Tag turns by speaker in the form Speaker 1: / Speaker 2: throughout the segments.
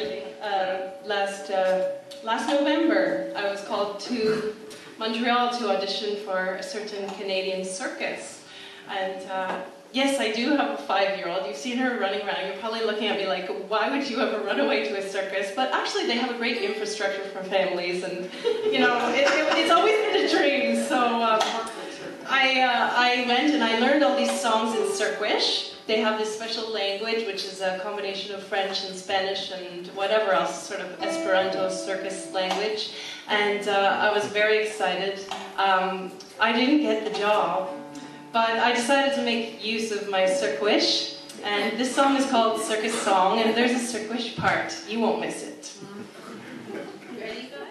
Speaker 1: really. Uh, last uh, last November, I was called to Montreal to audition for a certain Canadian circus, and uh, yes, I do have a five-year-old. You've seen her running around. You're probably looking at me like, why would you ever run away to a circus? But actually, they have a great infrastructure for families, and you know, it, it, it's always been a dream. So um, I uh, I went and I learned all these songs in Cirquish. They have this special language, which is a combination of French and Spanish and whatever else, sort of Esperanto circus language. And uh, I was very excited. Um, I didn't get the job, but I decided to make use of my Cirquish. And this song is called Circus Song, and there's a Cirquish part. You won't miss it.
Speaker 2: Ready, guys?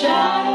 Speaker 2: Shadow